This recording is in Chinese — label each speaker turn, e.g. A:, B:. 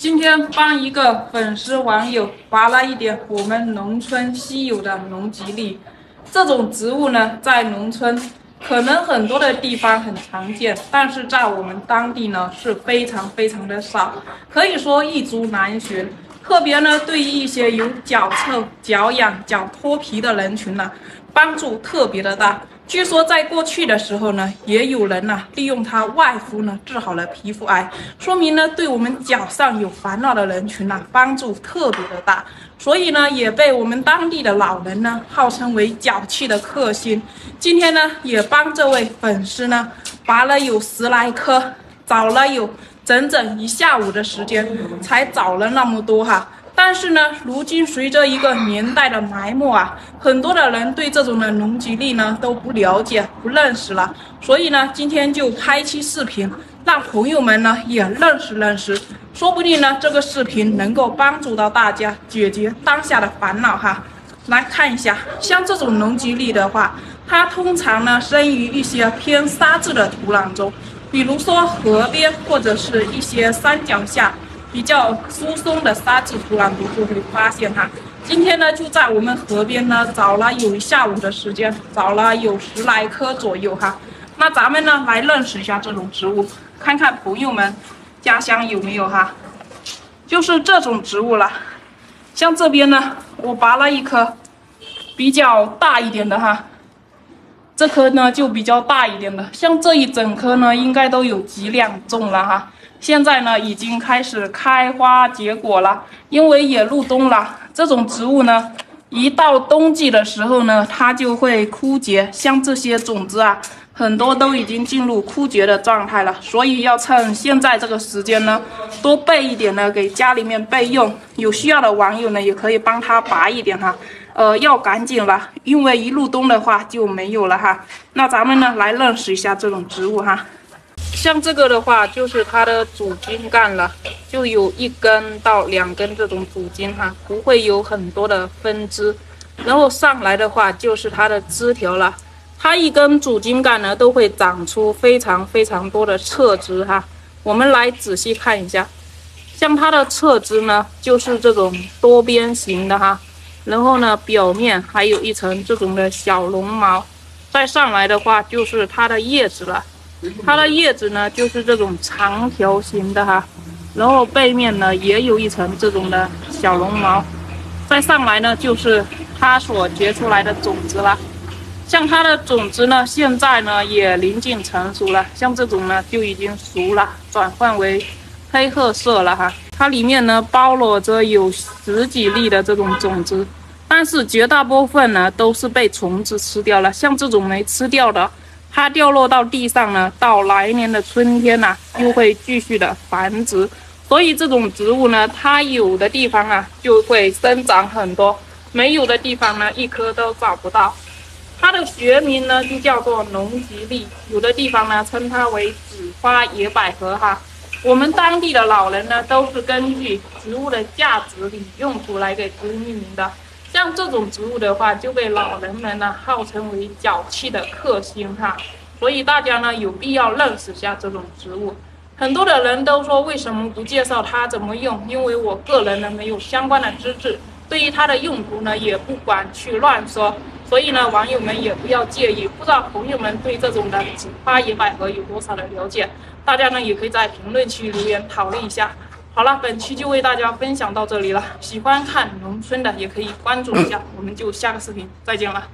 A: 今天帮一个粉丝网友拔了一点我们农村稀有的龙脊栗。这种植物呢，在农村可能很多的地方很常见，但是在我们当地呢是非常非常的少，可以说一株难寻。特别呢，对于一些有脚臭、脚痒、脚脱皮的人群呢，帮助特别的大。据说在过去的时候呢，也有人呢利用它外敷呢治好了皮肤癌，说明呢对我们脚上有烦恼的人群呢帮助特别的大，所以呢也被我们当地的老人呢号称为脚气的克星。今天呢也帮这位粉丝呢拔了有十来颗，找了有整整一下午的时间才找了那么多哈。但是呢，如今随着一个年代的埋没啊，很多的人对这种的龙脊栗呢都不了解、不认识了。所以呢，今天就拍期视频，让朋友们呢也认识认识。说不定呢，这个视频能够帮助到大家解决当下的烦恼哈。来看一下，像这种龙脊栗的话，它通常呢生于一些偏沙质的土壤中，比如说河边或者是一些山脚下。比较疏松的沙质土壤，就会发现哈。今天呢，就在我们河边呢找了有一下午的时间，找了有十来棵左右哈。那咱们呢来认识一下这种植物，看看朋友们家乡有没有哈。就是这种植物了，像这边呢，我拔了一棵比较大一点的哈。这颗呢就比较大一点的，像这一整颗呢，应该都有几两重了哈。现在呢，已经开始开花结果了。因为也入冬了，这种植物呢，一到冬季的时候呢，它就会枯竭。像这些种子啊，很多都已经进入枯竭的状态了。所以要趁现在这个时间呢，多备一点呢，给家里面备用。有需要的网友呢，也可以帮他拔一点哈。呃，要赶紧了，因为一入冬的话就没有了哈。那咱们呢，来认识一下这种植物哈。像这个的话，就是它的主茎干了，就有一根到两根这种主茎哈，不会有很多的分支。然后上来的话，就是它的枝条了。它一根主茎杆呢，都会长出非常非常多的侧枝哈。我们来仔细看一下，像它的侧枝呢，就是这种多边形的哈。然后呢，表面还有一层这种的小绒毛。再上来的话，就是它的叶子了。它的叶子呢，就是这种长条形的哈，然后背面呢也有一层这种的小绒毛，再上来呢就是它所结出来的种子了。像它的种子呢，现在呢也临近成熟了，像这种呢就已经熟了，转换为黑褐色了哈。它里面呢包裹着有十几粒的这种种子，但是绝大部分呢都是被虫子吃掉了，像这种没吃掉的。它掉落到地上呢，到来年的春天呢，又会继续的繁殖。所以这种植物呢，它有的地方啊就会生长很多，没有的地方呢一颗都找不到。它的学名呢就叫做龙脊栗，有的地方呢称它为紫花野百合哈。我们当地的老人呢都是根据植物的价值与用途来给植物命名的。像这种植物的话，就被老人们呢号称为脚气的克星哈，所以大家呢有必要认识下这种植物。很多的人都说为什么不介绍它怎么用？因为我个人呢没有相关的资质，对于它的用途呢也不管去乱说，所以呢网友们也不要介意。不知道朋友们对这种的紫花野百合有多少的了解？大家呢也可以在评论区留言讨论一下。好了，本期就为大家分享到这里了。喜欢看农村的也可以关注一下，我们就下个视频再见了。